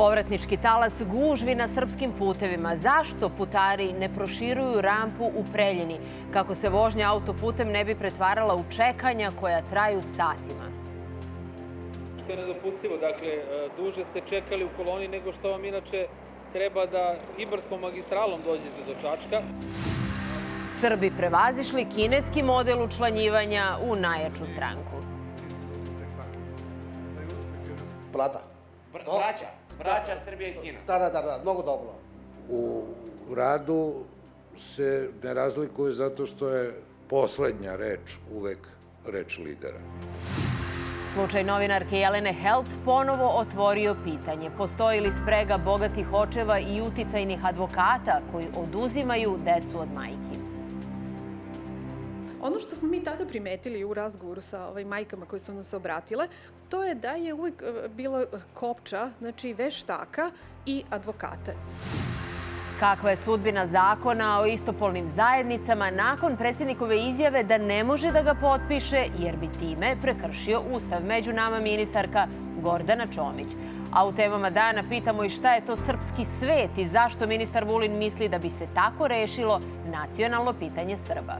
Povratnički talas gužvi na srpskim putevima. Zašto putari ne proširuju rampu u Preljini kako se vožnja autoputem ne bi pretvarala u čekanja koja traju satima? Što je nedopustivo, dakle, e, duže ste čekali u koloni nego što vam inače treba da Ibarskom magistralom dođete do Čačka. Srbi prevazišli kineski model učlanjivanja u najjaču stranku. Brata. Braća, braća Srbije i Kina. Da, da, da, da, mnogo dobro. U radu se ne razlikuje zato što je poslednja reč uvek reč lidera. Slučaj novinarke Jelene Helc ponovo otvorio pitanje. Postoji li sprega bogatih očeva i uticajnih advokata koji oduzimaju decu od majki? Ono što smo mi tada primetili u razgovoru sa ovaj, majkama koje su nam se obratile, to je da je uvijek e, bilo kopča, znači veštaka i advokata. Kakva je sudbina zakona o istopolnim zajednicama nakon predsjednikove izjave da ne može da ga potpiše jer bi time prekršio Ustav. Među nama ministarka Gordana Čomić. A u temama dana pitamo i šta je to srpski svet i zašto ministar Vulin misli da bi se tako rešilo nacionalno pitanje Srba.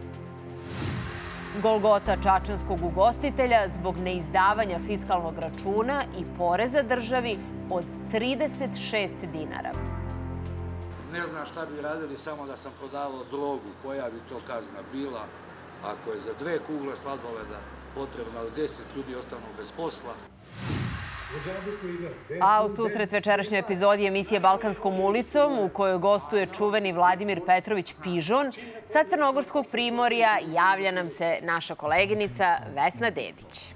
Golgota čačanskog ugostitelja zbog neizdavanja fiskalnog računa i poreza državi od 36 dinara. Ne znam šta bi radili samo da sam prodavao drogu, koja bi to kazna bila. Ako je za dve kugle sladoleda potrebno da 10 ljudi ostanu bez posla, A u susret večerašnjoj epizodi emisije Balkanskom ulicom, u kojoj gostuje čuveni Vladimir Petrović Pižon, sa Crnogorskog primorja javlja nam se naša koleginica Vesna Dedić.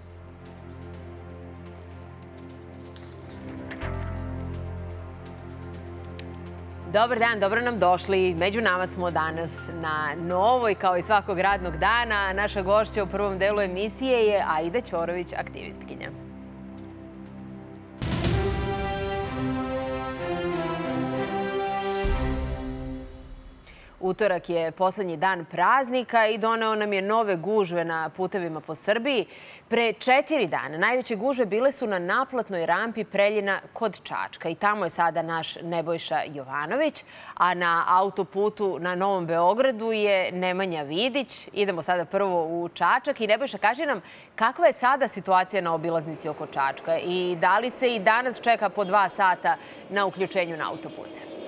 Dobar dan, dobro nam došli. Među nama smo danas na novoj, kao i svakog radnog dana. Naša gošća u prvom delu emisije je Aida Ćorović, aktivistkinja. Utorak je poslednji dan praznika i doneo nam je nove gužve na putevima po Srbiji. Pre četiri dana najveće gužve bile su na naplatnoj rampi Preljina kod Čačka i tamo je sada naš Nebojša Jovanović, a na autoputu na Novom Beogradu je Nemanja Vidić. Idemo sada prvo u Čačak i Nebojša, kaži nam kakva je sada situacija na obilaznici oko Čačka i da li se i danas čeka po dva sata na uključenju na autoput?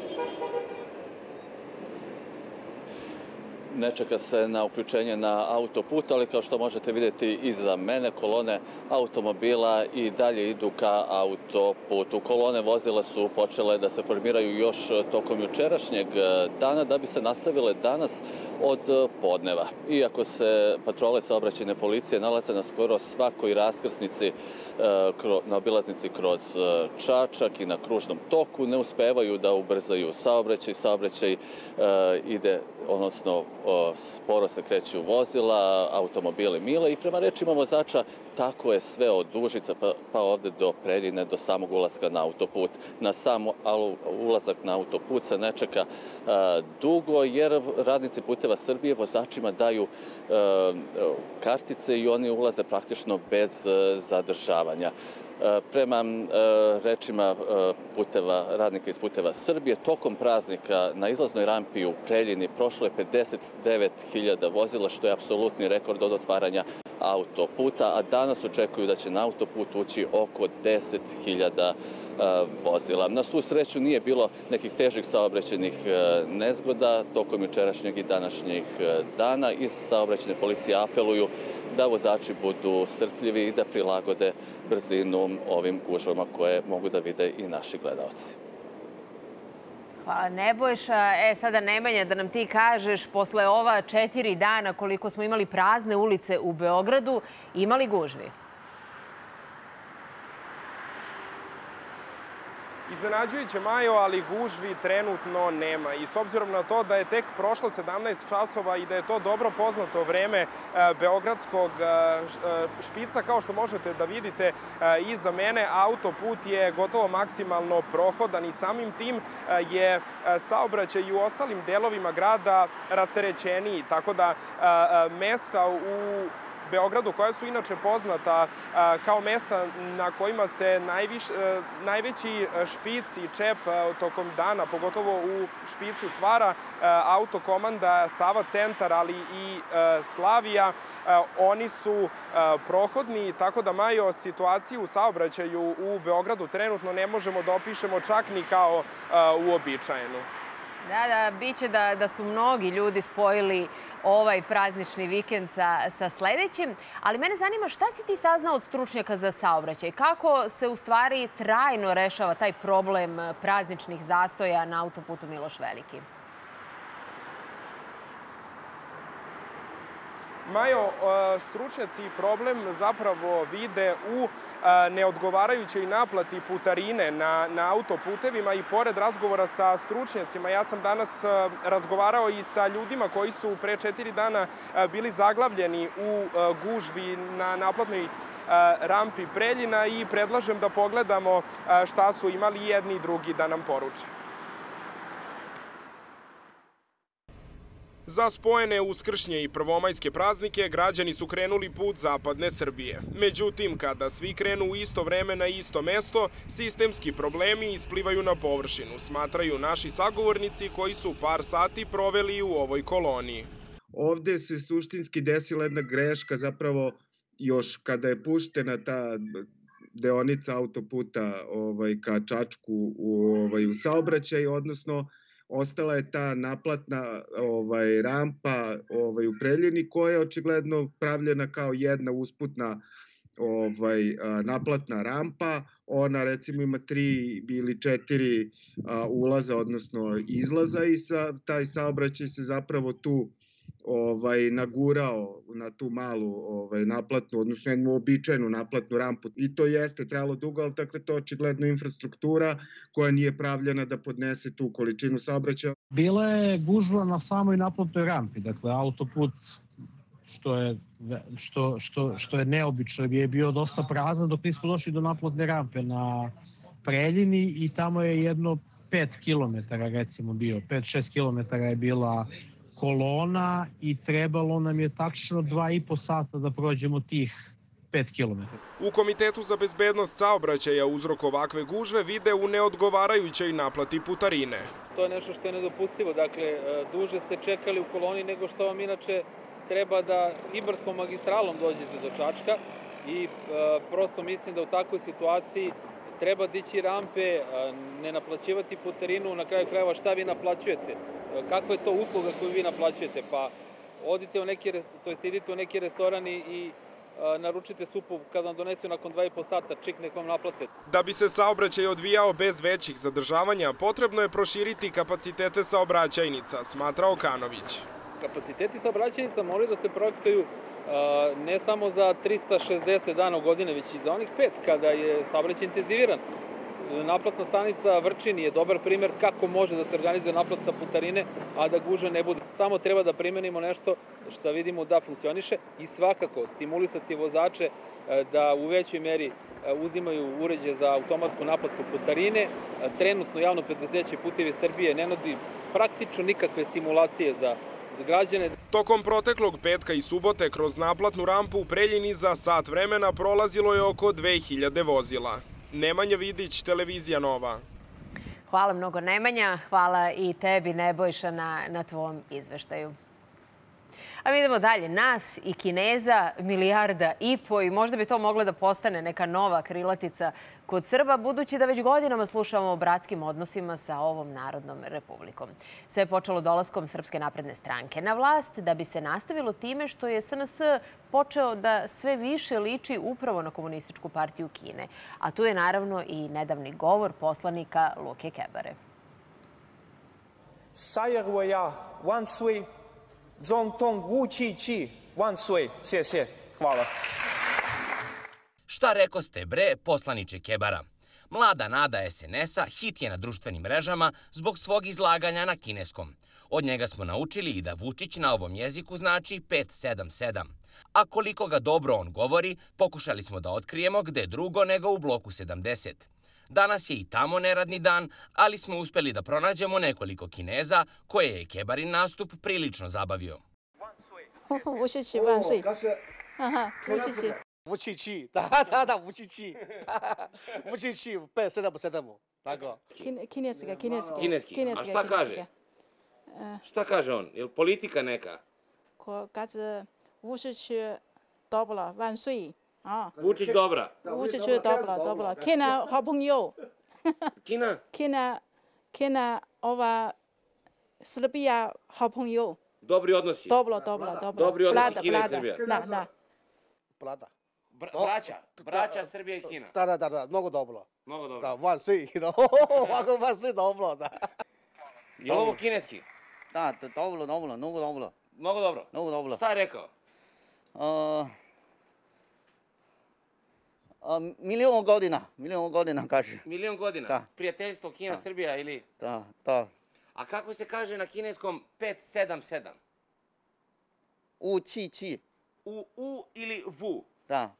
Ne čeka se na uključenje na autoput, ali kao što možete vidjeti iza mene, kolone automobila i dalje idu ka autoputu. Kolone vozila su počele da se formiraju još tokom jučerašnjeg dana, da bi se nastavile danas od podneva. Iako se patrole saobraćene policije nalaze na skoro svakoj raskrsnici na obilaznici kroz Čačak i na kružnom toku, ne uspevaju da ubrzaju saobraćaj. Saobraćaj ide, odnosno sporo se kreću vozila, automobili mile i prema rečima vozača tako je sve od Užica pa, pa ovde do Preljine, do samog ulaska na autoput. Na sam ulazak na autoput se ne čeka a, dugo jer radnici puteva Srbije vozačima daju a, kartice i oni ulaze praktično bez a, zadržavanja. Prema rečima puteva, radnika iz puteva Srbije, tokom praznika na izlaznoj rampi u Preljini prošlo je 59.000 vozila, što je apsolutni rekord od otvaranja autoputa, a danas očekuju da će na autoput ući oko 10.000 vozila. Na svu sreću nije bilo nekih težih saobraćenih nezgoda tokom jučerašnjeg i današnjih dana. Iz saobraćene policije apeluju da vozači budu strpljivi i da prilagode brzinu ovim gužvama koje mogu da vide i naši gledalci. Hvala Nebojša. E, sada Nemanja, da nam ti kažeš, posle ova četiri dana koliko smo imali prazne ulice u Beogradu, imali gužvi? Iznenađujuće Majo, ali gužvi trenutno nema. I s obzirom na to da je tek prošlo 17 časova i da je to dobro poznato vreme e, Beogradskog e, e, špica, kao što možete da vidite iza mene, autoput je gotovo maksimalno prohodan i samim tim je saobraćaj i u ostalim delovima grada rasterećeniji. Tako da mesta u Beogradu, koja su inače poznata kao mesta na kojima se najviš, najveći špic i čep tokom dana, pogotovo u špicu stvara autokomanda Sava centar, ali i Slavija. Oni su prohodni, tako da Majo situaciju u saobraćaju u Beogradu trenutno ne možemo da opišemo čak ni kao uobičajenu. Da, da, biće da, da su mnogi ljudi spojili ovaj praznični vikend sa, sa sledećim. Ali mene zanima šta si ti saznao od stručnjaka za saobraćaj? Kako se u stvari trajno rešava taj problem prazničnih zastoja na autoputu Miloš Veliki? Majo, e, stručnjaci problem zapravo vide u e, neodgovarajućoj naplati putarine na, na autoputevima i pored razgovora sa stručnjacima, ja sam danas e, razgovarao i sa ljudima koji su pre četiri dana bili zaglavljeni u gužvi na naplatnoj rampi Preljina i predlažem da pogledamo šta su imali jedni i drugi da nam poruče. Za spojene uskršnje i prvomajske praznike građani su krenuli put zapadne Srbije. Međutim, kada svi krenu u isto vreme na isto mesto, sistemski problemi isplivaju na površinu, smatraju naši sagovornici koji su par sati proveli u ovoj koloniji. Ovde se suštinski desila jedna greška, zapravo još kada je puštena ta deonica autoputa ovaj, ka Čačku ovaj, u saobraćaj, odnosno ostala je ta naplatna ovaj rampa ovaj u Preljini koja je očigledno pravljena kao jedna usputna ovaj naplatna rampa. Ona recimo ima tri ili četiri ulaza odnosno izlaza i sa taj saobraćaj se zapravo tu ovaj nagurao na tu malu ovaj naplatnu odnosno jednu običajnu naplatnu rampu i to jeste trebalo dugo al dakle to očigledno infrastruktura koja nije pravljena da podnese tu količinu saobraćaja. Bila je gužva na samoj naplatnoj rampi, dakle autoput što je što što što je neobično je bio dosta prazan dok nismo došli do naplatne rampe na Preljini i tamo je jedno 5 km recimo bio 5-6 km je bila kolona i trebalo nam je tačno dva i po sata da prođemo tih 5 km. U Komitetu za bezbednost saobraćaja uzrok ovakve gužve vide u neodgovarajućoj naplati putarine. To je nešto što je nedopustivo. Dakle, e, duže ste čekali u koloni nego što vam inače treba da Ibarskom magistralom dođete do Čačka i e, prosto mislim da u takvoj situaciji treba dići rampe, ne naplaćivati putarinu, na kraju krajeva šta vi naplaćujete, kakva je to usluga koju vi naplaćujete, pa odite u neki, to jest idite u neki restoran i, i naručite supu kada vam donesu nakon 2,5 sata, čik nek vam naplate. Da bi se saobraćaj odvijao bez većih zadržavanja, potrebno je proširiti kapacitete saobraćajnica, smatra Okanović. Kapaciteti saobraćajnica moraju da se projektuju ne samo za 360 dana u godine, već i za onih pet kada je saobraćaj intenziviran. Naplatna stanica Vrčin je dobar primer kako može da se organizuje naplata putarine, a da gužve ne bude. Samo treba da primenimo nešto što vidimo da funkcioniše i svakako stimulisati vozače da u većoj meri uzimaju uređe za automatsku naplatu putarine. Trenutno javno preduzeće Putevi Srbije ne nudi praktično nikakve stimulacije za za građane. Tokom proteklog petka i subote kroz naplatnu rampu u Preljini za sat vremena prolazilo je oko 2000 vozila. Nemanja Vidić, Televizija Nova. Hvala mnogo Nemanja, hvala i tebi Nebojša na, na tvom izveštaju. A mi idemo dalje. Nas i Kineza milijarda i po i možda bi to mogla da postane neka nova krilatica kod Srba, budući da već godinama slušamo o bratskim odnosima sa ovom Narodnom republikom. Sve je počelo dolaskom Srpske napredne stranke na vlast, da bi se nastavilo time što je SNS počeo da sve više liči upravo na Komunističku partiju Kine. A tu je naravno i nedavni govor poslanika Luke Kebare. Sajervoja, one sweep, Zong Tong Wu Qi Qi Wan Sui, Sje Sje Hvala. Šta reko ste bre, poslaniče Kebara? Mlada nada SNS-a hit je na društvenim mrežama zbog svog izlaganja na kineskom. Od njega smo naučili i da Vučić na ovom jeziku znači 577. A koliko ga dobro on govori, pokušali smo da otkrijemo gde drugo nego u bloku 70. Danas je i tamo neradni dan, ali smo uspeli da pronađemo nekoliko Kineza koje je Kebarin nastup prilično zabavio. Aha, Vučići. Vučići, da, da, da, Vučići. Vučići, 577, tako. Kin, kineska, kineska. Kineski. A šta kaže? Šta kaže on? Je li politika neka? Ko kaže Vučić dobro, van sui. A. Uczyć dobra. Uczyć dobra, dobra. Kina hopunio. Kina. Kina, kina ova Srbija hopunio. Dobri odnosi. Dobro, dobro, dobro. Dobri odnosi blada, Kina blada. i Srbija. Da, da. Blada. Bra braća, braća Srbija i Kina. Da, da, da, da, mnogo dobro. Mnogo dobro. Da, van svi, da, ovako van svi dobro, da. Je li ovo kineski? Da, dobro, dobro, mnogo dobro. Mnogo dobro? Mnogo dobro. Šta je rekao? Uh, milion godina, milion godina kaže. Milion godina. Da. Prijateljstvo Kina-Srbija ili... Da, da. A kako se kaže na kineskom 577? U, či, či. U, u ili vu? Da.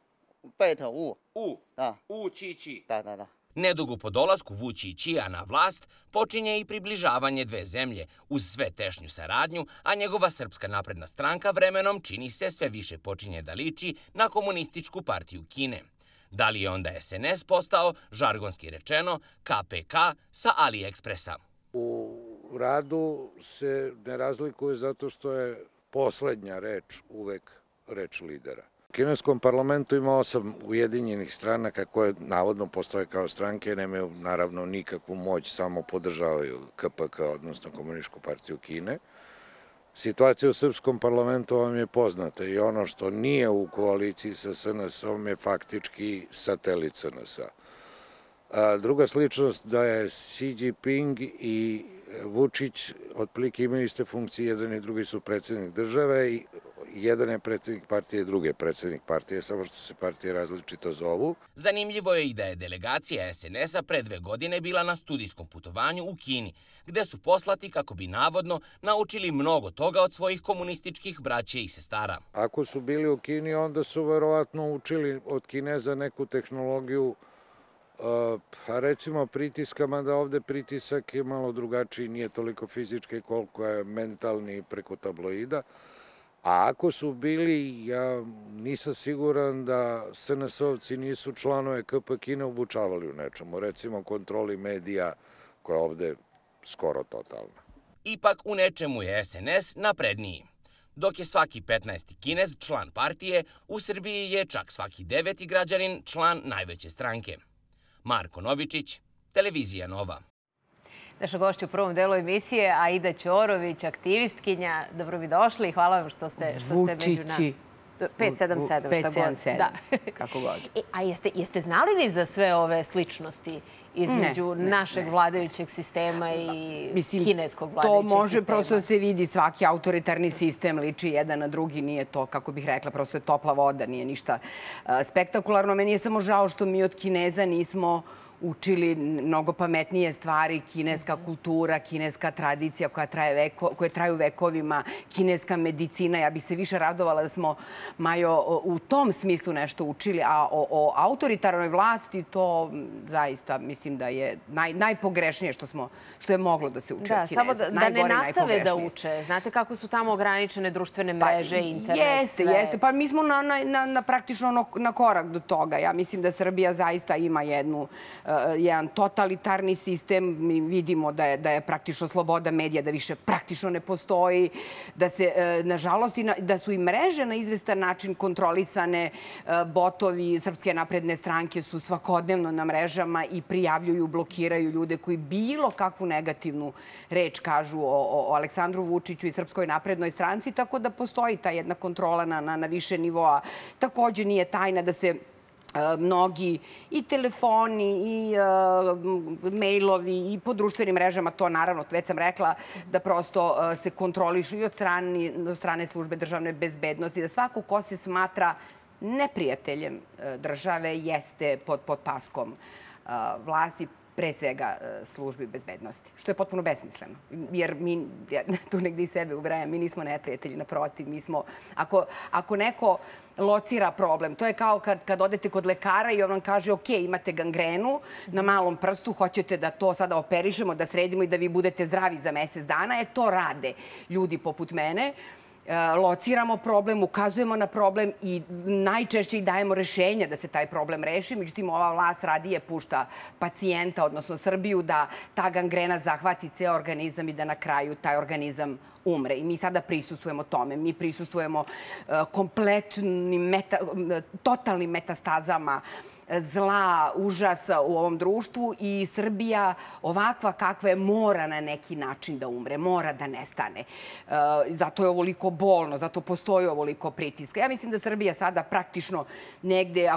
Pet, u. U. Da. U, či, či. Da, da, da. Nedugo po dolasku Vući i Čija na vlast počinje i približavanje dve zemlje uz sve tešnju saradnju, a njegova Srpska napredna stranka vremenom čini se sve više počinje da liči na komunističku partiju Kine. Da li je onda SNS postao, žargonski rečeno, KPK sa AliExpressa? U radu se ne razlikuje zato što je poslednja reč uvek reč lidera. U kineskom parlamentu ima osam ujedinjenih stranaka koje navodno postoje kao stranke, nemaju naravno nikakvu moć, samo podržavaju KPK, odnosno Komunističku partiju Kine. Situacija u srpskom parlamentu vam je poznata i ono što nije u koaliciji sa SNS-om je faktički satelit SNS-a. Druga sličnost da je Xi Jinping i Vučić otprilike imaju iste funkcije, jedan i drugi su predsednik države i jedan je predsednik partije, drugi je predsednik partije, samo što se partije različito zovu. Zanimljivo je i da je delegacija SNS-a pre dve godine bila na studijskom putovanju u Kini, gde su poslati kako bi navodno naučili mnogo toga od svojih komunističkih braće i sestara. Ako su bili u Kini, onda su verovatno učili od Kineza neku tehnologiju a recimo pritiskama da ovde pritisak je malo drugačiji, nije toliko fizički koliko je mentalni preko tabloida. A ako su bili, ja nisam siguran da SNS-ovci nisu članove KP Kine obučavali u nečemu, recimo kontroli medija koja je ovde skoro totalna. Ipak u nečemu je SNS napredniji. Dok je svaki 15. kinez član partije, u Srbiji je čak svaki deveti građanin član najveće stranke. Marko Novičić, Televizija Nova. Naša gošća u prvom delu emisije, Aida Ćorović, aktivistkinja. Dobro mi došli i hvala vam što ste, što ste među nama. Vučići. 577, šta god. 577, Da. kako god. E, a jeste, jeste znali vi za sve ove sličnosti između Ne, ne, našeg ne. vladajućeg sistema i Mislim, kineskog To vladajućeg može sistema? prosto da se vidi, svaki autoritarni sistem liči jedan na drugi, nije to, kako bih rekla, prosto je topla voda, nije ništa a, spektakularno. Meni je samo žao što mi od Kineza nismo učili mnogo pametnije stvari, kineska kultura, kineska tradicija koja traje veko, koje traju vekovima, kineska medicina. Ja bih se više radovala da smo, Majo, u tom smislu nešto učili, a o, o autoritarnoj vlasti to zaista mislim da je naj, najpogrešnije što, smo, što je moglo da se uči Da, od Kineza. samo da, da ne nastave da uče. Znate kako su tamo ograničene društvene mreže, internet, Pa Jeste, sve. jeste. Pa mi smo na, na, na, praktično na, na korak do toga. Ja mislim da Srbija zaista ima jednu, uh, jedan totalitarni sistem. Mi vidimo da je, da je praktično sloboda medija, da više praktično ne postoji, da se, uh, nažalost, da su i mreže na izvestan način kontrolisane. Uh, botovi Srpske napredne stranke su svakodnevno na mrežama i prijavljuju, blokiraju ljude koji bilo kakvu negativnu reč kažu o, o, o Aleksandru Vučiću i Srpskoj naprednoj stranci, tako da postoji ta jedna kontrola na, na, na više nivoa. Takođe nije tajna da se mnogi i telefoni i e, mailovi i po društvenim mrežama, to naravno, već sam rekla, da prosto e, se kontrolišu i od strane, od strane službe državne bezbednosti, da svako ko se smatra neprijateljem e, države jeste pod, pod paskom e, vlasti pre svega e, službi bezbednosti, što je potpuno besmisleno. Jer mi, ja tu negde i sebe ubrajam, mi nismo neprijatelji, naprotiv, mi smo, ako, ako neko locira problem, to je kao kad, kad odete kod lekara i on vam kaže, ok, imate gangrenu na malom prstu, hoćete da to sada operišemo, da sredimo i da vi budete zdravi za mesec dana, e to rade ljudi poput mene lociramo problem, ukazujemo na problem i najčešće i dajemo rešenja da se taj problem reši. Međutim, ova vlast radije pušta pacijenta, odnosno Srbiju, da ta gangrena zahvati ceo organizam i da na kraju taj organizam umre. I mi sada prisustujemo tome. Mi prisustujemo kompletnim, meta, totalnim metastazama zla, užasa u ovom društvu i Srbija ovakva kakva je mora na neki način da umre, mora da nestane. Zato je ovoliko bolno, zato postoji ovoliko pritiska. Ja mislim da Srbija sada praktično negde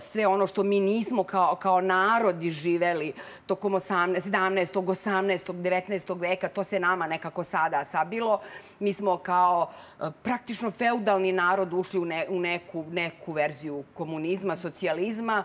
sve ono što mi nismo kao, kao narodi živeli tokom 18, 17. 18. 19. veka, to se nama nekako sada sabilo. Mi smo kao praktično feudalni narod ušli u, ne, u neku, neku verziju komunizma, socijalizma,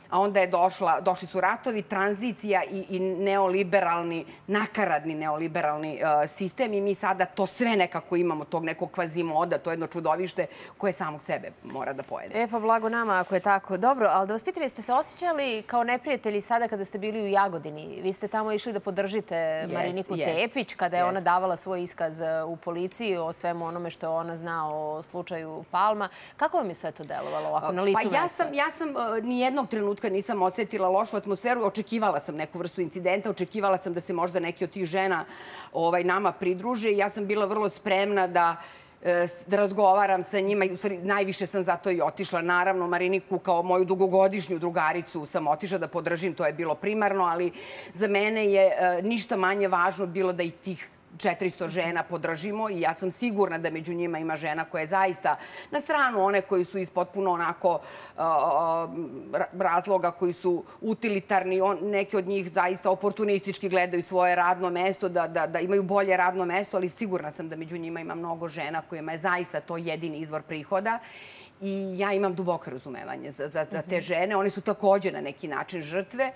a onda je došla, došli su ratovi, tranzicija i, i neoliberalni, nakaradni neoliberalni uh, sistem i mi sada to sve nekako imamo, tog nekog kvazimoda, to je jedno čudovište koje samog sebe mora da pojede. E pa blago nama ako je tako. Dobro, ali da vas pitam, jeste se osjećali kao neprijatelji sada kada ste bili u Jagodini? Vi ste tamo išli da podržite jest, Mariniku jest, Tepić kada je jest. ona davala svoj iskaz u policiji o svemu onome što ona zna o slučaju Palma. Kako vam je sve to delovalo ovako na licu Pa ja sam, ja sam uh, nijednog trenutka nisam osetila lošu atmosferu. Očekivala sam neku vrstu incidenta, očekivala sam da se možda neki od tih žena ovaj, nama pridruže i ja sam bila vrlo spremna da da razgovaram sa njima. Stvari, najviše sam zato i otišla. Naravno, Mariniku kao moju dugogodišnju drugaricu sam otišla da podržim, to je bilo primarno, ali za mene je ništa manje važno bilo da i tih 400 žena podržimo i ja sam sigurna da među njima ima žena koje zaista na stranu one koji su iz potpuno onako uh, razloga koji su utilitarni, neki od njih zaista oportunistički gledaju svoje radno mesto, da, da, da imaju bolje radno mesto, ali sigurna sam da među njima ima mnogo žena kojima je zaista to jedini izvor prihoda i ja imam duboko razumevanje za, za, za te mhm. žene. One su takođe na neki način žrtve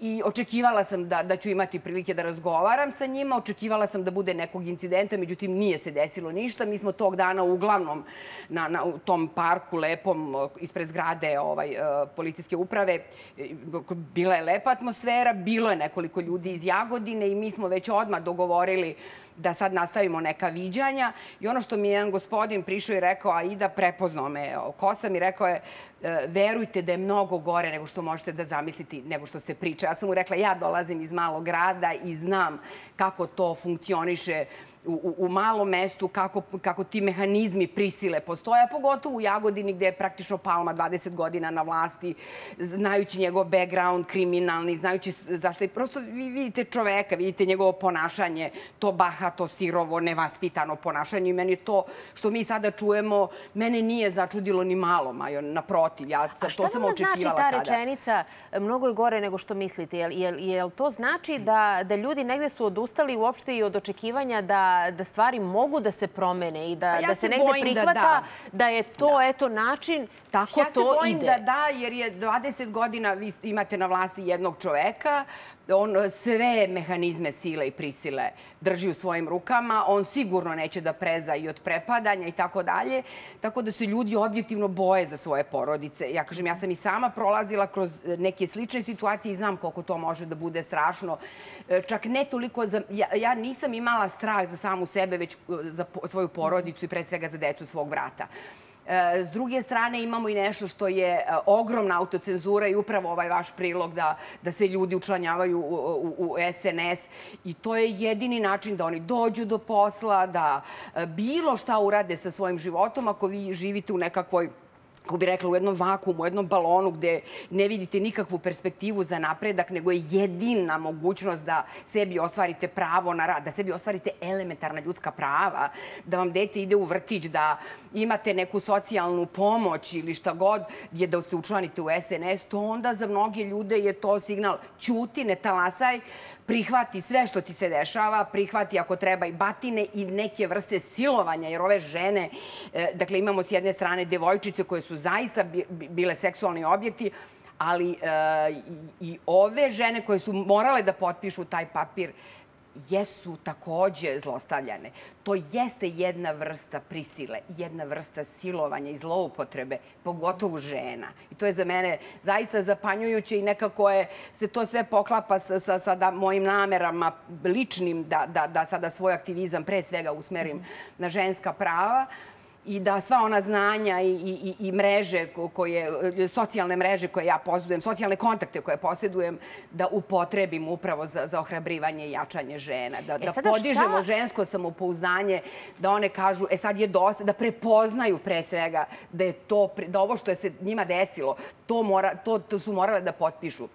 i očekivala sam da, da ću imati prilike da razgovaram sa njima. Očekivala sam da bude nekog incidenta, međutim nije se desilo ništa. Mi smo tog dana uglavnom na, na u tom parku lepom ispred zgrade ovaj, uh, policijske uprave. Bila je lepa atmosfera, bilo je nekoliko ljudi iz Jagodine i mi smo već odmah dogovorili da sad nastavimo neka viđanja. I ono što mi je jedan gospodin prišao i rekao, a Ida prepoznao me ko sam i rekao je, e, verujte da je mnogo gore nego što možete da zamisliti, nego što se priča. Ja sam mu rekla, ja dolazim iz malog grada i znam kako to funkcioniše u, u malom mestu, kako, kako ti mehanizmi prisile postoje, pogotovo u Jagodini gde je praktično Palma 20 godina na vlasti, znajući njegov background kriminalni, znajući zašto je prosto vi vidite čoveka, vidite njegovo ponašanje, to bahato, sirovo, nevaspitano ponašanje i meni to što mi sada čujemo, mene nije začudilo ni malo, Majo, naprotiv, ja sam, to sam očekivala kada. A šta vam znači ta rečenica mnogo je gore nego što mislite? Jel, jel, jel to znači da, da ljudi negde su odustali uopšte i od očekivanja da da, stvari mogu da se promene i da, pa ja da se negde da prihvata da, da. da je to, da. eto, način, tako ja to ide. Ja se bojim da da, jer je 20 godina vi imate na vlasti jednog čoveka, on sve mehanizme sile i prisile drži u svojim rukama, on sigurno neće da preza i od prepadanja i tako dalje, tako da se ljudi objektivno boje za svoje porodice. Ja kažem, ja sam i sama prolazila kroz neke slične situacije i znam koliko to može da bude strašno. E, čak ne toliko za... Ja, ja nisam imala strah za samu sebe, već e, za svoju porodicu i pre svega za decu svog brata. E, s druge strane imamo i nešto što je e, ogromna autocenzura i upravo ovaj vaš prilog da, da se ljudi učlanjavaju u, u, u SNS i to je jedini način da oni dođu do posla, da e, bilo šta urade sa svojim životom ako vi živite u nekakvoj kako bi rekla, u jednom vakumu, u jednom balonu gde ne vidite nikakvu perspektivu za napredak, nego je jedina mogućnost da sebi ostvarite pravo na rad, da sebi ostvarite elementarna ljudska prava, da vam dete ide u vrtić, da imate neku socijalnu pomoć ili šta god, je da se učlanite u SNS, to onda za mnoge ljude je to signal. Ćuti, ne talasaj, prihvati sve što ti se dešava, prihvati ako treba i batine i neke vrste silovanja, jer ove žene, e, dakle imamo s jedne strane devojčice koje su zaista bile seksualni objekti, ali e, i ove žene koje su morale da potpišu taj papir, jesu takođe zlostavljane. To jeste jedna vrsta prisile, jedna vrsta silovanja i zloupotrebe, pogotovo žena. I to je za mene zaista zapanjujuće i nekako je, se to sve poklapa sa, sa, sa da, mojim namerama ličnim da, da, da sada svoj aktivizam pre svega usmerim mm -hmm. na ženska prava. Uh, i da sva ona znanja i, i, i mreže koje, socijalne mreže koje ja posjedujem, socijalne kontakte koje posjedujem, da upotrebim upravo za, za ohrabrivanje i jačanje žena. Da, E, da podižemo šta- žensko samopouzdanje, da one kažu, e sad je dosta, da prepoznaju pre svega da je to, da ovo što je se njima desilo, to, mora, to, to su morale da potpišu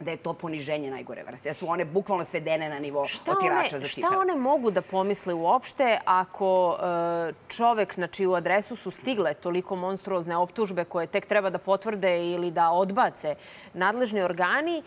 da je to poniženje najgore vrste. Da su one bukvalno svedene na nivo Šta otirača one, za šta cipele. one mogu da pomisle uopšte ako e, čovek na čiju adresu su stigle toliko monstruozne optužbe koje tek treba da potvrde ili da odbace nadležni organi, e,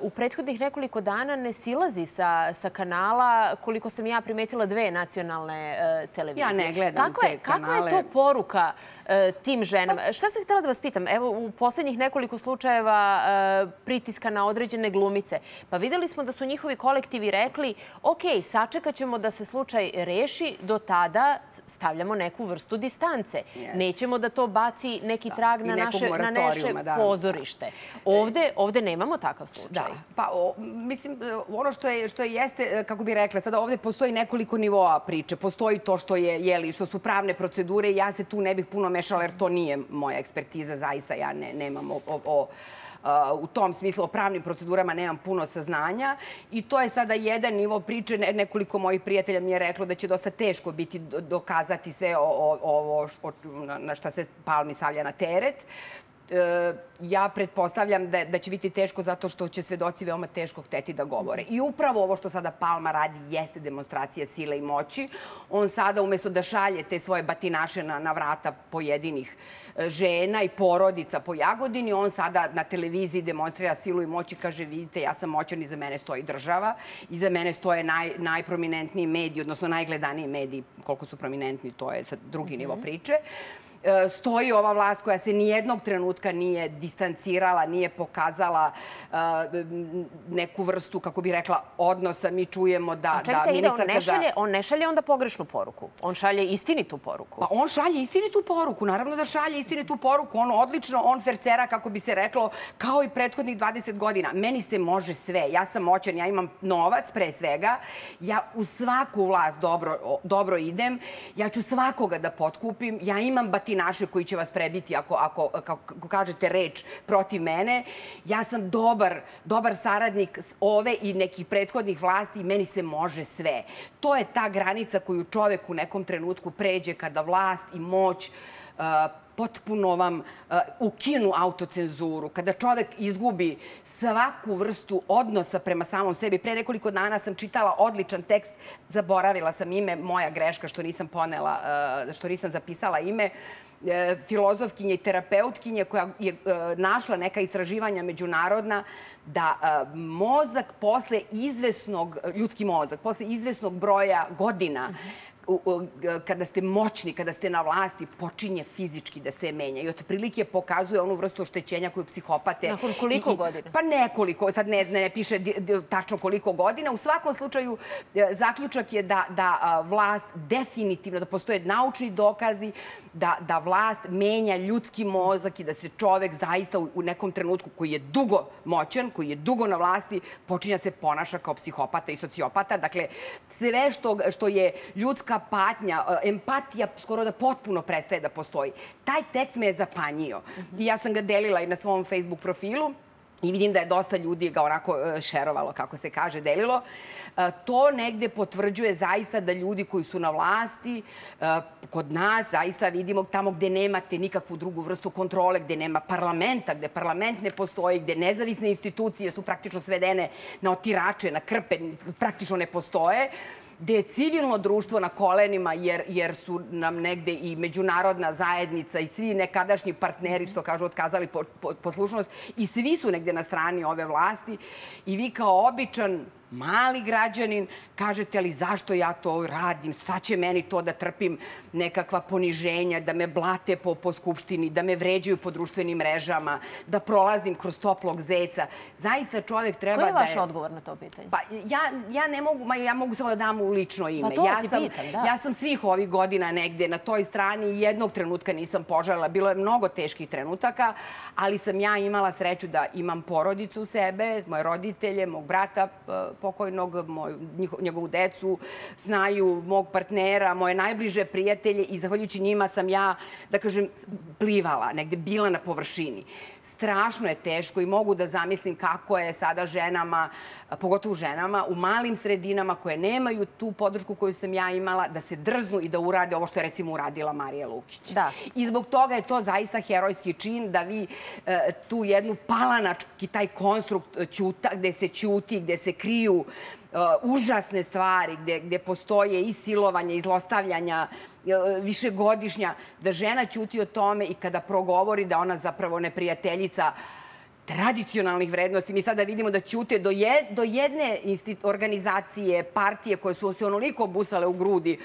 u prethodnih nekoliko dana ne silazi sa, sa kanala, koliko sam ja primetila, dve nacionalne e, televizije. Ja ne gledam kakva te je, Kakva je kanale. to poruka e, tim ženama? Šta sam htjela da vas pitam? Evo, u poslednjih nekoliko slučajeva e, pritiska na određene glumice. Pa videli smo da su njihovi kolektivi rekli ok, sačekat ćemo da se slučaj reši, do tada stavljamo neku vrstu distance. Nećemo da to baci neki trag i na naše, na naše da. pozorište. Ovde, ovde nemamo takav slučaj. Da, pa o, mislim, ono što je, što je jeste, e, kako bi rekla, sada ovde postoji nekoliko nivoa priče. Postoji to što je, jeli, što su pravne procedure i ja se tu ne bih puno mešala jer to nije moja ekspertiza, zaista ja ne, nemam o, o, o a, u tom smislu o pravnim procedurama nemam puno saznanja i to je sada jedan nivo priče. Ne- Nekoliko mojih prijatelja mi je reklo da će dosta teško biti do- dokazati sve ovo na šta se Palmi stavlja na teret. E, ja pretpostavljam da, da će biti teško zato što će svedoci veoma teško hteti da govore. I upravo ovo što sada Palma radi jeste demonstracija sile i moći. On sada umesto da šalje te svoje batinaše na, na vrata pojedinih e, žena i porodica po Jagodini, on sada na televiziji demonstrira silu i moć i kaže vidite ja sam moćan i za mene stoji država i za mene stoje naj, najprominentniji mediji, odnosno najgledaniji mediji. Koliko su prominentni, to je sad drugi nivo priče stoji ova vlast koja se nijednog trenutka nije distancirala, nije pokazala e, neku vrstu, kako bi rekla, odnosa. Mi čujemo da, da čekajte, on ministarka ne, za... šalje, on ne šalje onda pogrešnu poruku. On šalje istinitu poruku. Pa on šalje istinitu poruku, naravno da šalje istinitu poruku. On odlično, on fercera, kako bi se reklo, kao i prethodnih 20 godina. Meni se može sve, ja sam moćan, ja imam novac pre svega, ja u svaku vlast dobro, dobro idem, ja ću svakoga da potkupim, ja imam batinaše koji će vas prebiti ako, ako, ako, ako kažete reč protiv mene. Ja sam dobar, dobar saradnik ove i nekih prethodnih vlasti i meni se može sve. To je ta granica koju čovek u nekom trenutku pređe kada vlast i moć potpuno vam ukinu autocenzuru, kada čovek izgubi svaku vrstu odnosa prema samom sebi. Pre nekoliko dana sam čitala odličan tekst, zaboravila sam ime, moja greška što nisam ponela, što nisam zapisala ime, e, filozofkinje i terapeutkinje koja je e, našla neka istraživanja međunarodna da mozak posle izvesnog, ljudski mozak, posle izvesnog broja godina kada ste moćni, kada ste na vlasti, počinje fizički da se menja. I otprilike pokazuje onu vrstu oštećenja koju psihopate... Nakon koliko i- godina? Pa nekoliko, sad ne, ne piše tačno koliko godina. U svakom slučaju, e, zaključak je da, da vlast definitivno, da postoje naučni dokazi da, da vlast menja ljudski mozak i da se čovek zaista u, u nekom trenutku koji je dugo moćan, koji je dugo na vlasti, počinja se ponaša kao psihopata i sociopata. Dakle, sve što, što je ljudska patnja, e, empatija skoro da potpuno prestaje da postoji. Taj tekst me je zapanjio. I ja sam ga delila i na svom Facebook profilu. I vidim da je dosta ljudi ga onako e, šerovalo, kako se kaže, delilo. E, To negde potvrđuje zaista da ljudi koji su na vlasti, kod nas zaista vidimo tamo gde nemate nikakvu drugu vrstu kontrole, gde nema parlamenta, gde parlament ne postoji, gde nezavisne institucije su praktično svedene na otirače, na krpe, praktično ne postoje gde je civilno društvo na kolenima jer, jer su nam negde i međunarodna zajednica i svi nekadašnji partneri, što kažu, otkazali po, po, poslušnost i svi su negde na strani ove vlasti. I vi kao običan mali građanin kažete ali zašto ja to radim, šta će meni to da trpim nekakva poniženja, da me blate po, po skupštini, da me vređaju po društvenim mrežama, da prolazim kroz toplog zeca. Zaista čovek treba Koji je da vaš odgovor na to pitanje? Pa ja, ja ne mogu, ma ja mogu samo da dam u lično ime. Pa to ja sam, pitam, da. Ja sam svih ovih godina negde na toj strani jednog trenutka nisam poželjela. Bilo je mnogo teških trenutaka, ali sam ja imala sreću da imam porodicu u sebe, moje roditelje, mog brata, pokojnog, njiho, njegovu decu, znaju mog partnera, moje najbliže prijatelje i zahvaljujući njima sam ja, da kažem, plivala, negde bila na površini. Strašno je teško i mogu da zamislim kako je sada ženama, pogotovo ženama, u malim sredinama koje nemaju tu podršku koju sam ja imala, da se drznu i da urade ovo što je recimo uradila Marija Lukić. Da. I zbog toga je to zaista herojski čin da vi e, tu jednu palanački, taj konstrukt ćuta, gde se ćuti, gde se kriju e, užasne stvari, gde, gde postoje i silovanje, i zlostavljanja, e, višegodišnja, da žena ćuti o tome i kada progovori da ona zapravo neprijateljica tradicionalnih vrednosti. Mi sada vidimo da ćute do, je, do jedne organizacije, partije koje su se onoliko busale u grudi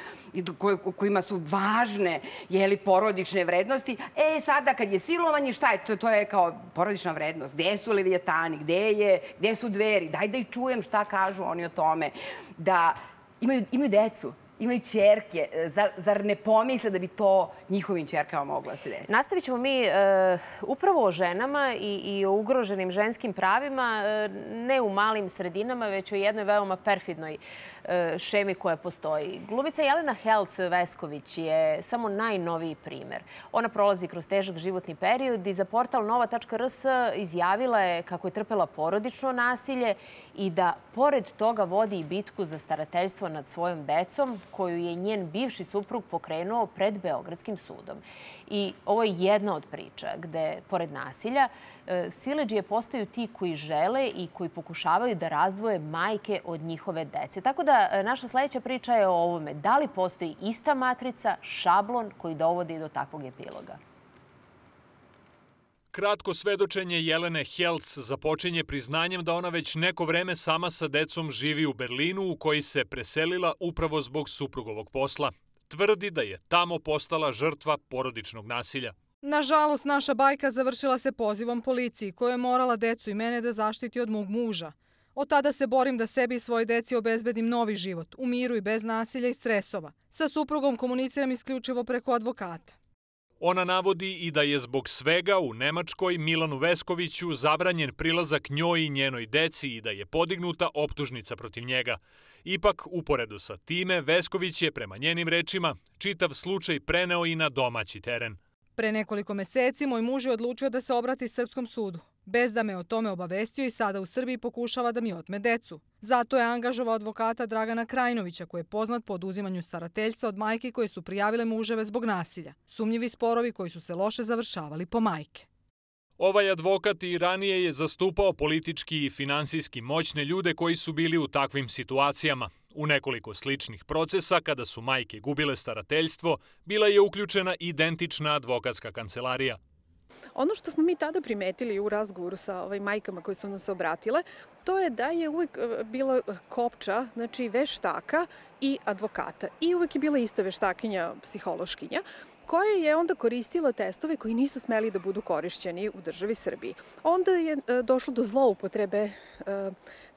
koje, kojima su važne jeli, porodične vrednosti. E, sada kad je silovanje, šta je to? To je kao porodična vrednost. Gde su levijetani? Gde, je, gde su dveri? Daj da i čujem šta kažu oni o tome. Da imaju, imaju decu imaju čerke. Zar, zar ne pomisle da bi to njihovim čerkama moglo da se desiti? Nastavit ćemo mi e, upravo o ženama i, i o ugroženim ženskim pravima, e, ne u malim sredinama, već o jednoj veoma perfidnoj e, šemi koja postoji. Glumica Jelena Helc-Vesković je samo najnoviji primer. Ona prolazi kroz težak životni period i za portal nova.rs izjavila je kako je trpela porodično nasilje i da pored toga vodi i bitku za starateljstvo nad svojom decom, koju je njen bivši suprug pokrenuo pred Beogradskim sudom. I ovo je jedna od priča gde, pored nasilja, e, sileđije postaju ti koji žele i koji pokušavaju da razdvoje majke od njihove dece. Tako da e, naša sledeća priča je o ovome. Da li postoji ista matrica, šablon koji dovodi do takvog epiloga? Kratko svedočenje Jelene Helc započinje priznanjem da ona već neko vreme sama sa decom živi u Berlinu u koji se preselila upravo zbog suprugovog posla. Tvrdi da je tamo postala žrtva porodičnog nasilja. Nažalost, naša bajka završila se pozivom policiji koja je morala decu i mene da zaštiti od mog muža. Od tada se borim da sebi i svoje deci obezbedim novi život, u miru i bez nasilja i stresova. Sa suprugom komuniciram isključivo preko advokata. Ona navodi i da je zbog svega u Nemačkoj Milanu Veskoviću zabranjen prilazak njoj i njenoj deci i da je podignuta optužnica protiv njega. Ipak, uporedu sa time, Vesković je, prema njenim rečima, čitav slučaj preneo i na domaći teren. Pre nekoliko meseci moj muž je odlučio da se obrati Srpskom sudu bez da me o tome obavestio i sada u Srbiji pokušava da mi otme decu. Zato je angažovao advokata Dragana Krajnovića, koji je poznat po oduzimanju starateljstva od majke koje su prijavile muževe zbog nasilja. Sumnjivi sporovi koji su se loše završavali po majke. Ovaj advokat i ranije je zastupao politički i finansijski moćne ljude koji su bili u takvim situacijama. U nekoliko sličnih procesa, kada su majke gubile starateljstvo, bila je uključena identična advokatska kancelarija. Ono što smo mi tada primetili u razgovoru sa ovaj majkama koje su nam se obratile, to je da je uvek e, bilo kopča, znači veštaka i advokata. I uvek je bila ista veštakinja, psihološkinja, koja je onda koristila testove koji nisu smeli da budu korišćeni u državi Srbiji. Onda je e, došlo do zloupotrebe e,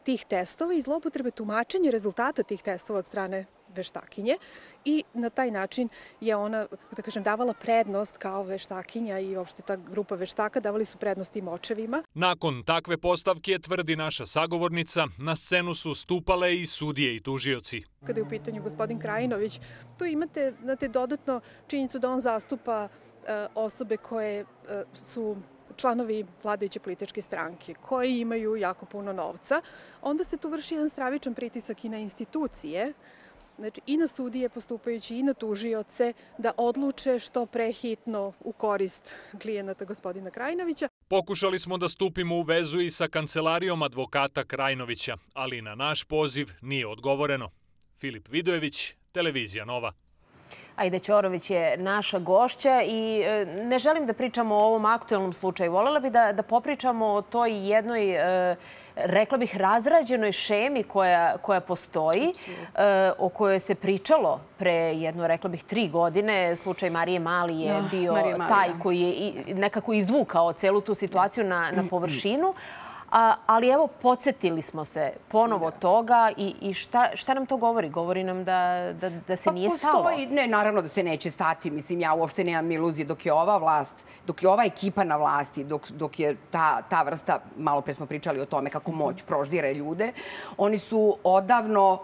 tih testova i zloupotrebe tumačenja rezultata tih testova od strane veštakinje i na taj način je ona, da kažem, davala prednost kao veštakinja i uopšte ta grupa veštaka davali su prednost tim očevima. Nakon takve postavke, tvrdi naša sagovornica, na scenu su stupale i sudije i tužioci. Kada je u pitanju gospodin Krajinović, tu imate, znate, dodatno činjenicu da on zastupa e, osobe koje e, su članovi vladajuće političke stranke koji imaju jako puno novca, onda se tu vrši jedan stravičan pritisak i na institucije, znači i na sudije postupajući i na tužioce da odluče što prehitno u korist klijenata gospodina Krajnovića. Pokušali smo da stupimo u vezu i sa kancelarijom advokata Krajnovića, ali na naš poziv nije odgovoreno. Filip Vidojević, Televizija Nova. Ajde Ćorović je naša gošća i e, ne želim da pričamo o ovom aktuelnom slučaju. Volela bi da, da popričamo o toj jednoj e, rekla bih, razrađenoj šemi koja, koja postoji, e, o kojoj se pričalo pre jedno, rekla bih, tri godine. Slučaj Marije Mali je bio Mali, taj da. koji je nekako izvukao celu tu situaciju na, na površinu. A, ali evo, podsjetili smo se ponovo toga i, i šta, šta nam to govori? Govori nam da, da, da se Pa nije stalo. postoji, ne, naravno da se neće stati. Mislim, ja uopšte nemam iluzije dok je ova vlast, dok je ova ekipa na vlasti, dok, dok je ta, ta vrsta, malo pre smo pričali o tome kako moć proždire ljude, oni su odavno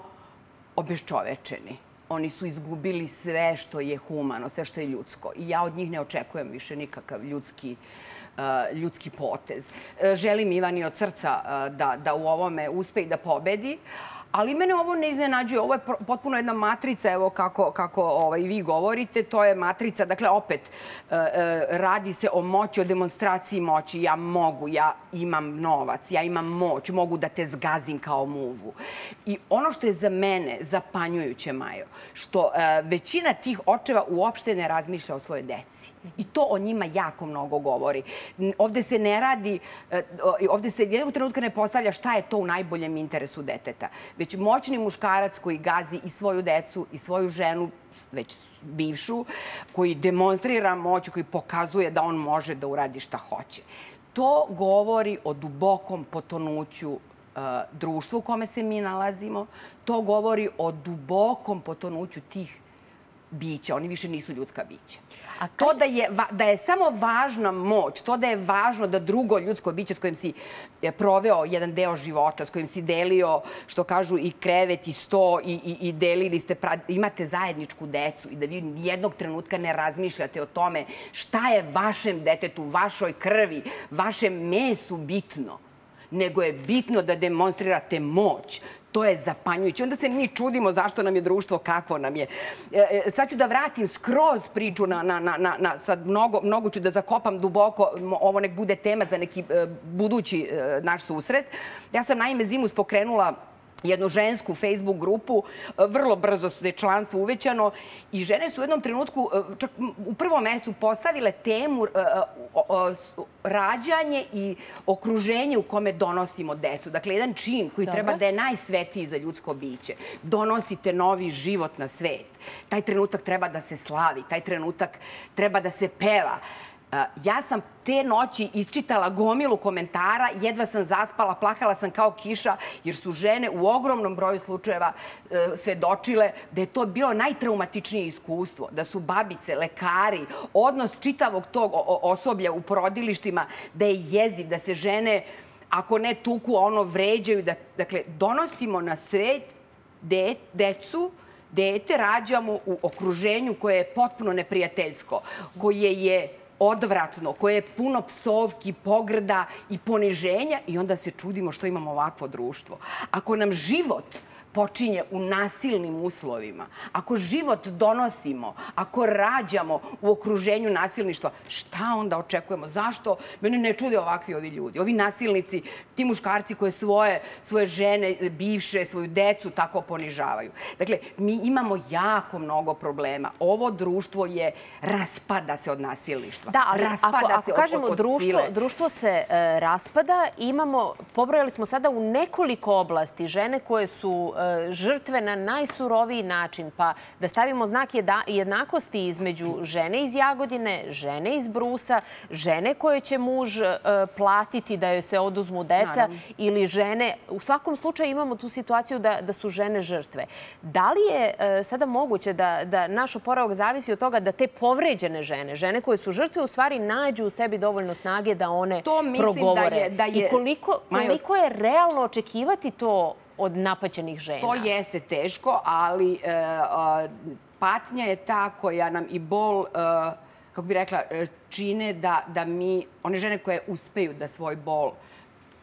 obeščovečeni. Oni su izgubili sve što je humano, sve što je ljudsko. I ja od njih ne očekujem više nikakav ljudski uh, ljudski potez. Uh, Želim Ivani od srca uh, da, da u ovome uspe i da pobedi, Ali mene ovo ne iznenađuje. Ovo je potpuno jedna matrica, evo kako, kako ovaj, vi govorite. To je matrica, dakle, opet, e, e, radi se o moći, o demonstraciji moći. Ja mogu, ja imam novac, ja imam moć, mogu da te zgazim kao muvu. I ono što je za mene zapanjujuće, Majo, što e, većina tih očeva uopšte ne razmišlja o svojoj deci. I to o njima jako mnogo govori. Ovde se ne radi, ovde se jednog trenutka ne postavlja šta je to u najboljem interesu deteta, već moćni muškarac koji gazi i svoju decu i svoju ženu, već bivšu, koji demonstrira moć, koji pokazuje da on može da uradi šta hoće. To govori o dubokom potonuću e, društva u kome se mi nalazimo. To govori o dubokom potonuću tih bića. Oni više nisu ljudska bića. A to da je, da je samo važna moć, to da je važno da drugo ljudsko biće s kojim si e, proveo jedan deo života, s kojim si delio, što kažu, i krevet, i sto, i, i, i delili ste, pra, imate zajedničku decu i da vi nijednog trenutka ne razmišljate o tome šta je vašem detetu, vašoj krvi, vašem mesu bitno nego je bitno da demonstrirate moć. To je zapanjujuće. Onda se mi čudimo zašto nam je društvo, kakvo nam je. E, e, sad ću da vratim skroz priču na, na, na, na, sad mnogo, mnogo ću da zakopam duboko, ovo nek bude tema za neki e, budući naš susret. Ja sam naime zimus pokrenula jednu žensku Facebook grupu, e, vrlo brzo se članstvo uvećano i žene su u jednom trenutku, e, čak u prvom mesecu, postavile temu e, rađanje i okruženje u kome donosimo decu. Dakle, jedan čin koji Dobro. treba da je najsvetiji za ljudsko biće. Donosite novi život na svet. Taj trenutak treba da se slavi, taj trenutak treba da se peva. Uh, Ja sam te noći isčitala gomilu komentara, jedva sam zaspala, plakala sam kao kiša, jer su žene u ogromnom broju slučajeva uh, svedočile da je to bilo najtraumatičnije iskustvo, da su babice, lekari, odnos čitavog tog osoblja u porodilištima, da je jeziv, da se žene, ako ne tuku, ono vređaju, da, dakle, donosimo na svet de, decu, dete rađamo u okruženju koje je potpuno neprijateljsko, koje je odvratno, koje je puno psovki, pogrda i poniženja i onda se čudimo što imamo ovakvo društvo. Ako nam život počinje u nasilnim uslovima, ako život donosimo, ako rađamo u okruženju nasilništva, šta onda očekujemo? Zašto? Mene ne čude ovakvi ovi ljudi. Ovi nasilnici, ti muškarci koje svoje, svoje žene, bivše, svoju decu tako ponižavaju. Dakle, mi imamo jako mnogo problema. Ovo društvo je, raspada se od nasilništva. Da, ali raspada ako, se ako od- kažemo od, od društvo, sile. društvo se e, raspada, imamo, pobrojali smo sada u nekoliko oblasti žene koje su žrtve na najsuroviji način, pa da stavimo znak jednakosti između žene iz Jagodine, žene iz Brusa, žene koje će muž e, platiti da joj se oduzmu deca Naravno. ili žene, u svakom slučaju imamo tu situaciju da, da su žene žrtve. Da li je e, sada moguće da, da naš oporavak zavisi od toga da te povređene žene, žene koje su žrtve, u stvari nađu u sebi dovoljno snage da one To mislim da progovore? je- da je- I koliko, koliko je realno očekivati to od napaćenih žena? To jeste teško, ali e, a, patnja je ta koja nam i bol, e, kako bi rekla, e, čine da, da mi, one žene koje uspeju da svoj bol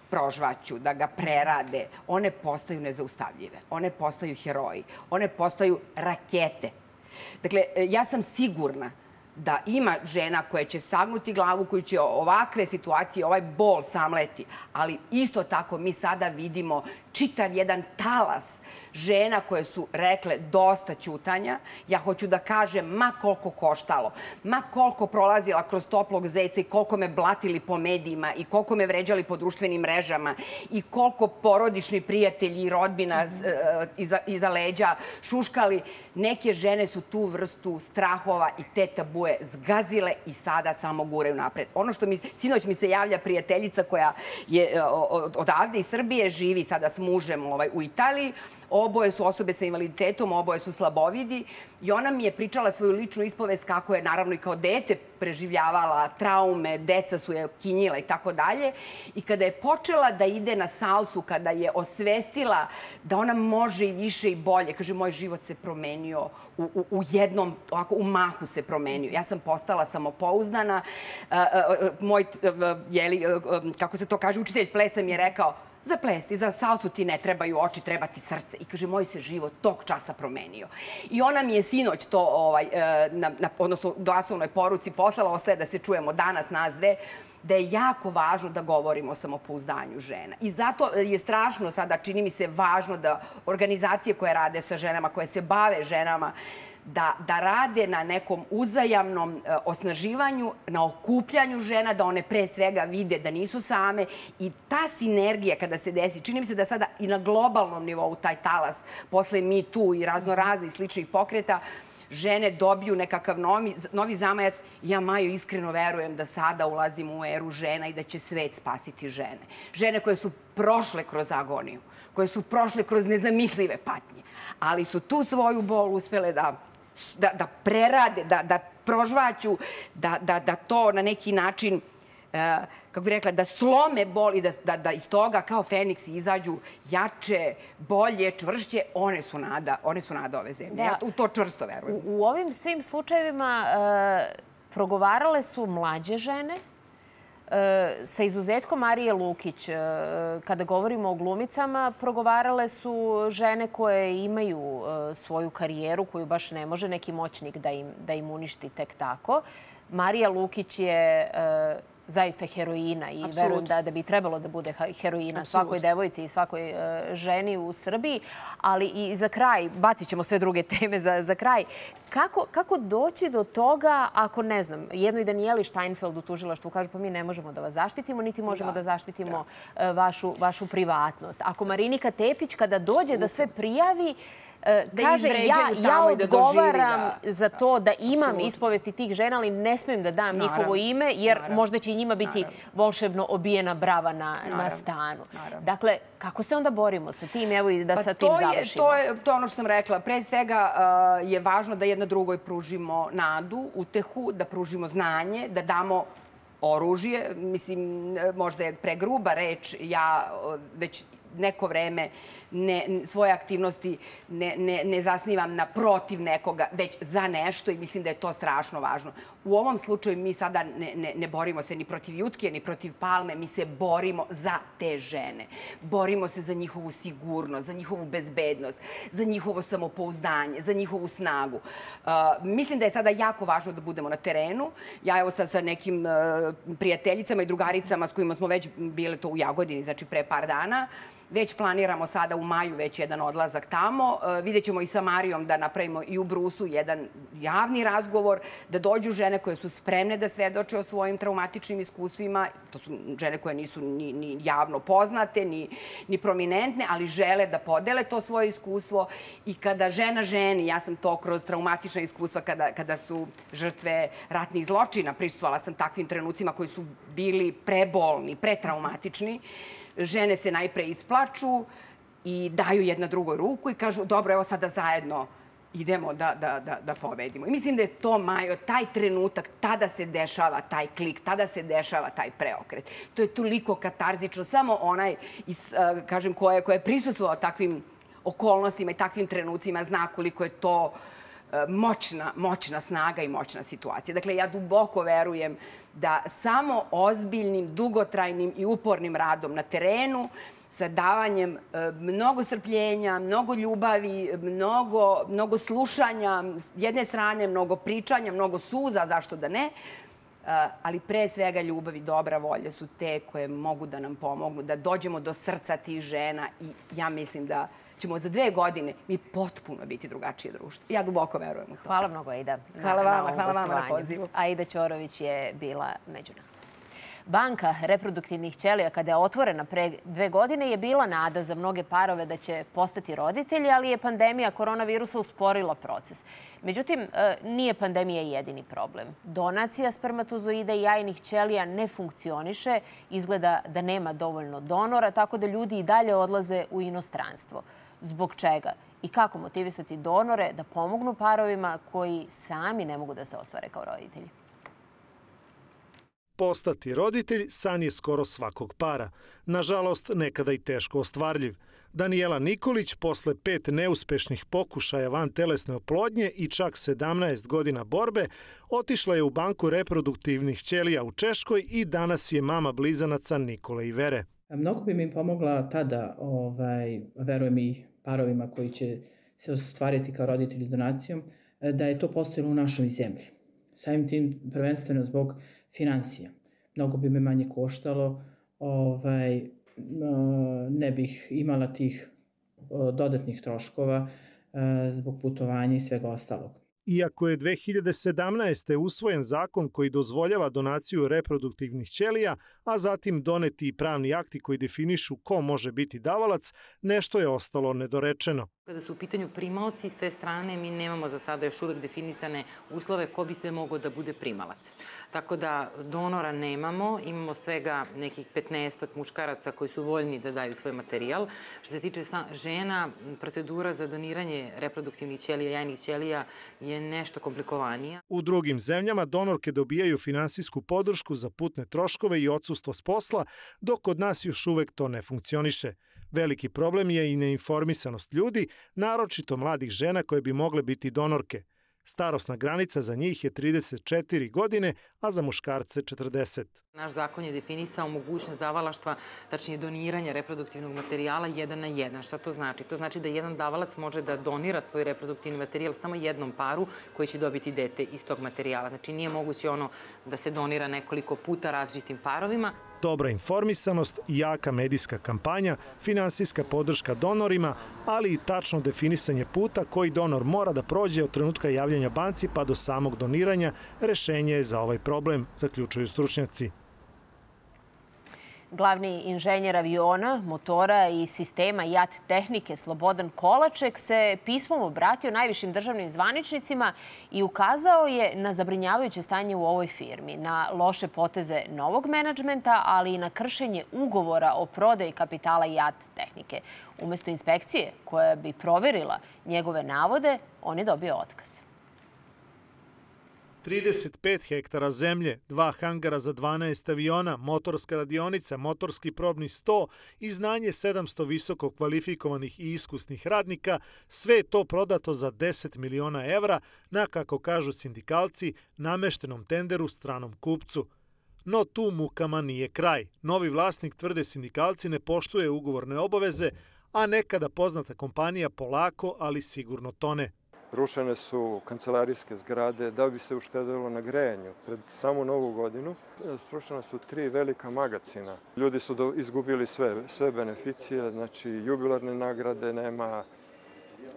prožvaću, da ga prerade, one postaju nezaustavljive. One postaju heroji. One postaju rakete. Dakle, e, ja sam sigurna da ima žena koje će sagnuti glavu, koji će ovakve situacije, ovaj bol samleti. Ali isto tako mi sada vidimo čitav jedan talas žena koje su rekle dosta ćutanja. Ja hoću da kažem, ma koliko koštalo, ma koliko prolazila kroz toplog zeca i koliko me blatili po medijima i koliko me vređali po društvenim mrežama i koliko porodični prijatelji i rodbina mm -hmm. iza, iza leđa šuškali, neke žene su tu vrstu strahova i te tabue zgazile i sada samo guraju napred. Ono što mi, sinoć mi se javlja prijateljica koja je e, odavde iz Srbije, živi sada s mužem ovaj, u Italiji, Oboje su osobe sa invaliditetom, oboje su slabovidi i ona mi je pričala svoju ličnu ispovest kako je naravno i kao dete preživljavala traume, deca su je kinjila i tako dalje. I kada je počela da ide na salsu, kada je osvestila da ona može i više i bolje, kaže, moj život se promenio u, u, u jednom, ovako, u mahu se promenio. Ja sam postala samopouzdana. Uh, uh, moj, uh, jeli, kako se to kaže, učitelj plesa mi je rekao, za plesti, za salcu ti ne trebaju oči, treba ti srce. I kaže, moj se život tog časa promenio. I ona mi je sinoć to, ovaj, e, na, na, odnosno glasovnoj poruci poslala, ostaje da se čujemo danas nas dve, da je jako važno da govorimo o samopouzdanju žena. I zato je strašno sada, čini mi se, važno da organizacije koje rade sa ženama, koje se bave ženama, da, da rade na nekom uzajamnom e, osnaživanju, na okupljanju žena, da one pre svega vide da nisu same i ta sinergija kada se desi, čini mi se da sada i na globalnom nivou taj talas posle Me Too i razno raznih sličnih pokreta, žene dobiju nekakav novi, novi zamajac. Ja, Majo, iskreno verujem da sada ulazimo u eru žena i da će svet spasiti žene. Žene koje su prošle kroz agoniju, koje su prošle kroz nezamislive patnje, ali su tu svoju bol uspele da da, da prerade, da, da prožvaću, da, da, da to na neki način e, kako bih rekla, da slome bol i da, da, da iz toga kao Feniks izađu jače, bolje, čvršće, one su nada, one su nada ove zemlje. Da. Ja u to čvrsto verujem. U, u ovim svim slučajevima e, progovarale su mlađe žene, sa izuzetkom Marije Lukić, e, kada govorimo o glumicama, progovarale su žene koje imaju e, svoju karijeru koju baš ne može neki moćnik da im, da im uništi tek tako. Marija Lukić je e, zaista heroina i Absolut. verujem da, da bi trebalo da bude heroina Absolut. svakoj devojci i svakoj uh, ženi u Srbiji. Ali i za kraj, bacit ćemo sve druge teme za, za kraj, kako, kako doći do toga ako, ne znam, jednoj Danijeli Steinfeld u tužilaštvu kaže pa mi ne možemo da vas zaštitimo, niti možemo da, da zaštitimo da. vašu, vašu privatnost. Ako Marinika Tepić kada dođe da sve prijavi, E, da kaže, ja, ja odgovaram da, za to da imam absolutno. ispovesti tih žena, ali ne smijem da dam Naravno. njihovo ime, jer Naravno. možda će njima biti volšebno obijena brava na, na stanu. Dakle, kako se onda borimo sa tim? Evo i da pa sa tim to završimo. Je, to je to ono što sam rekla. Pre svega uh, je važno da jedna drugoj pružimo nadu, utehu, da pružimo znanje, da damo oružje. Mislim, možda je pregruba reč. Ja već neko vreme ne, svoje aktivnosti ne, ne, ne zasnivam na protiv nekoga, već za nešto i mislim da je to strašno važno. U ovom slučaju mi sada ne, ne, ne borimo se ni protiv Jutke, ni protiv Palme, mi se borimo za te žene. Borimo se za njihovu sigurnost, za njihovu bezbednost, za njihovo samopouzdanje, za njihovu snagu. Uh, mislim da je sada jako važno da budemo na terenu. Ja evo sad sa nekim uh, prijateljicama i drugaricama s kojima smo već bile to u Jagodini, znači pre par dana, Već planiramo sada u maju već jedan odlazak tamo. E, vidjet ćemo i sa Marijom da napravimo i u Brusu jedan javni razgovor, da dođu žene koje su spremne da svedoče o svojim traumatičnim iskustvima. To su žene koje nisu ni, ni javno poznate, ni, ni prominentne, ali žele da podele to svoje iskustvo. I kada žena ženi, ja sam to kroz traumatična iskustva kada, kada su žrtve ratnih zločina, prisutovala sam takvim trenucima koji su bili prebolni, pretraumatični, žene se najpre isplaču i daju jedna drugoj ruku i kažu dobro, evo sada zajedno idemo da, da, da, da pobedimo. I mislim da je to, Majo, taj trenutak, tada se dešava taj klik, tada se dešava taj preokret. To je toliko katarzično. Samo onaj, is, kažem, ko je, ko je prisustvovao takvim okolnostima i takvim trenucima zna koliko je to moćna, moćna snaga i moćna situacija. Dakle, ja duboko verujem da samo ozbiljnim, dugotrajnim i upornim radom na terenu, sa davanjem e, mnogo strpljenja, mnogo ljubavi, mnogo, mnogo slušanja, s jedne strane mnogo pričanja, mnogo suza, zašto da ne, e, ali pre svega ljubav i dobra volja su te koje mogu da nam pomognu, da dođemo do srca tih žena i ja mislim da ćemo za dve godine mi potpuno biti drugačije društvo. Ja duboko verujem u to. Hvala mnogo, Aida. Hvala vama, hvala vama na pozivu. Aida Ćorović je bila među nama. Banka reproduktivnih ćelija, kada je otvorena pre dve godine, je bila nada za mnoge parove da će postati roditelji, ali je pandemija koronavirusa usporila proces. Međutim, e, nije pandemija jedini problem. Donacija spermatozoida i jajnih ćelija ne funkcioniše, izgleda da nema dovoljno donora, tako da ljudi i dalje odlaze u inostranstvo. Zbog čega? I kako motivisati donore da pomognu parovima koji sami ne mogu da se ostvare kao roditelji? Postati roditelj san je skoro svakog para. Nažalost, nekada i teško ostvarljiv. Danijela Nikolić posle pet neuspešnih pokušaja van telesne oplodnje i čak 17 godina borbe otišla je u banku reproduktivnih ćelija u Češkoj i danas je mama blizanaca Nikole i Vere. Mnogo bi mi pomogla tada, ovaj, verujem i parovima koji će se ostvariti kao roditelji donacijom, da je to postojilo u našoj zemlji. Samim tim prvenstveno zbog financija. Mnogo bi me manje koštalo, ovaj, ne bih imala tih dodatnih troškova zbog putovanja i svega ostalog. Iako je 2017. usvojen zakon koji dozvoljava donaciju reproduktivnih ćelija, a zatim doneti i pravni akti koji definišu ko može biti davalac, nešto je ostalo nedorečeno. Kada su u pitanju primalci, s te strane mi nemamo za sada još uvek definisane uslove ko bi se mogao da bude primalac. Tako da donora nemamo, imamo svega nekih 15 muškaraca koji su voljni da daju svoj materijal. Što se tiče žena, procedura za doniranje reproduktivnih ćelija, jajnih ćelija je nešto komplikovanija. U drugim zemljama donorke dobijaju finansijsku podršku za putne troškove i odsustvo s posla, dok kod nas još uvek to ne funkcioniše. Veliki problem je i neinformisanost ljudi, naročito mladih žena koje bi mogle biti donorke. Starosna granica za njih je 34 godine, a za muškarce 40. Naš zakon je definisao mogućnost davalaštva, tačnije doniranja reproduktivnog materijala jedan na jedan. Šta to znači? To znači da jedan davalac može da donira svoj reproduktivni materijal samo jednom paru koji će dobiti dete iz tog materijala. Znači nije moguće ono da se donira nekoliko puta različitim parovima. Dobra informisanost, jaka medijska kampanja, finansijska podrška donorima, ali i tačno definisanje puta koji donor mora da prođe od trenutka javljanja banci pa do samog doniranja, rešenje je za ovaj problem, zaključuju stručnjaci. Glavni inženjer aviona, motora i sistema JAT tehnike Slobodan Kolaček se pismom obratio najvišim državnim zvaničnicima i ukazao je na zabrinjavajuće stanje u ovoj firmi, na loše poteze novog menadžmenta, ali i na kršenje ugovora o prodaji kapitala JAT tehnike. Umesto inspekcije koja bi proverila njegove navode, on je dobio otkaz. 35 hektara zemlje, dva hangara za 12 aviona, motorska radionica, motorski probni sto i znanje 700 visoko kvalifikovanih i iskusnih radnika, sve je to prodato za 10 miliona evra na, kako kažu sindikalci, nameštenom tenderu stranom kupcu. No tu mukama nije kraj. Novi vlasnik tvrde sindikalci ne poštuje ugovorne obaveze, a nekada poznata kompanija polako, ali sigurno tone. Rušene su kancelarijske zgrade da bi se uštedilo na grejanju. Pred samu novu godinu srušena su tri velika magacina. Ljudi su do, izgubili sve, sve beneficije, znači jubilarne nagrade nema,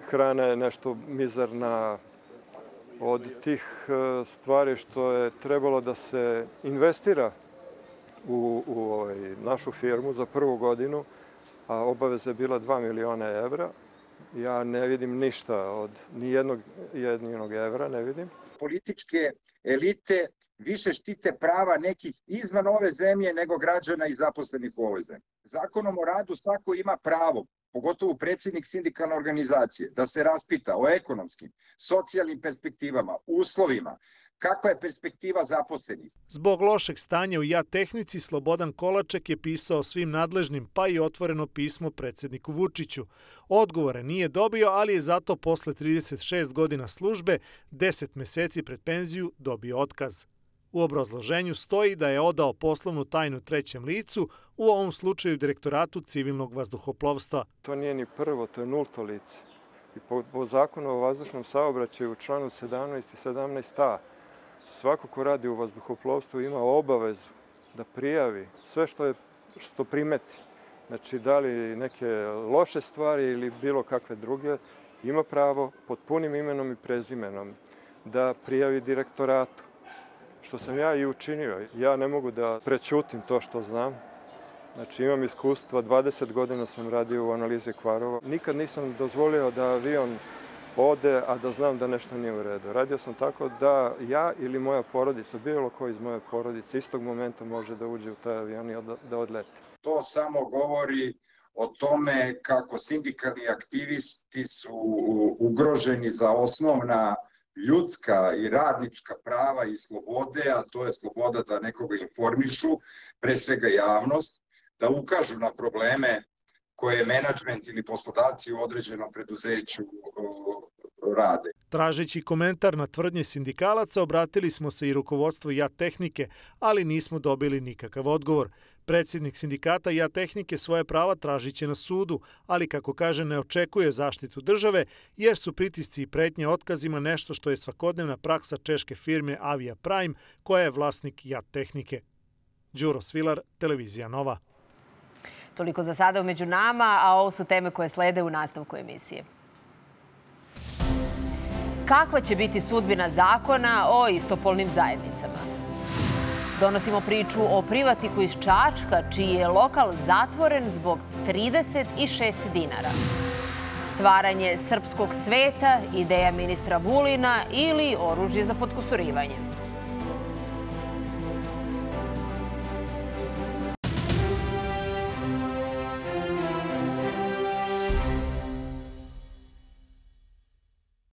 hrana je nešto mizarna, od tih e, stvari što je trebalo da se investira u, u ovaj, našu firmu za prvu godinu, a obaveza je bila 2 miliona evra, ja ne vidim ništa od nijednog jednog evra, ne vidim. Političke elite više štite prava nekih izvan ove zemlje nego građana i zaposlenih u ovoj zemlji. Zakonom o radu svako ima pravo pogotovo predsjednik sindikalne organizacije, da se raspita o ekonomskim, socijalnim perspektivama, uslovima, kakva je perspektiva zaposlenih. Zbog lošeg stanja u JA tehnici, Slobodan Kolaček je pisao svim nadležnim, pa i otvoreno pismo predsjedniku Vučiću. Odgovore nije dobio, ali je zato posle 36 godina službe, 10 meseci pred penziju, dobio otkaz. U obrazloženju stoji da je odao poslovnu tajnu trećem licu, u ovom slučaju direktoratu civilnog vazduhoplovstva. To nije ni prvo, to je nulto lice. I po, po zakonu o vazdušnom saobraćaju u članu 17 i 17a Svako ko radi u vazduhoplovstvu ima obavezu da prijavi sve što, je, što primeti. Znači, da li neke loše stvari ili bilo kakve druge, ima pravo pod punim imenom i prezimenom da prijavi direktoratu. Što sam ja i učinio. Ja ne mogu da prećutim to što znam. Znači, imam iskustva, 20 godina sam radio u analizi kvarova. Nikad nisam dozvolio da avion ode, a da znam da nešto nije u redu. Radio sam tako da ja ili moja porodica, bilo ko iz moje porodice, istog momenta može da uđe u taj avion i da odleti. To samo govori o tome kako sindikalni aktivisti su ugroženi za osnovna ljudska i radnička prava i slobode, a to je sloboda da nekoga informišu, pre svega javnost, da ukažu na probleme koje menadžment ili poslodavci u određenom preduzeću rade. Tražeći komentar na tvrdnje sindikalaca, obratili smo se i rukovodstvu JAT tehnike, ali nismo dobili nikakav odgovor. Predsjednik sindikata JA tehnike svoje prava tražiće na sudu, ali kako kaže ne očekuje zaštitu države jer su pritisci i pretnje otkazima nešto što je svakodnevna praksa češke firme Avia Prime koja je vlasnik JA tehnike. Đuro Svilar, Televizija Nova. Toliko za sada među nama, a ovo su teme koje slede u nastavku emisije. Kakva će biti sudbina zakona o istopolnim zajednicama? Donosimo priču o privatniku iz Čačka, čiji je lokal zatvoren zbog 36 dinara. Stvaranje srpskog sveta, ideja ministra Vulina ili oružje za podkusurivanje.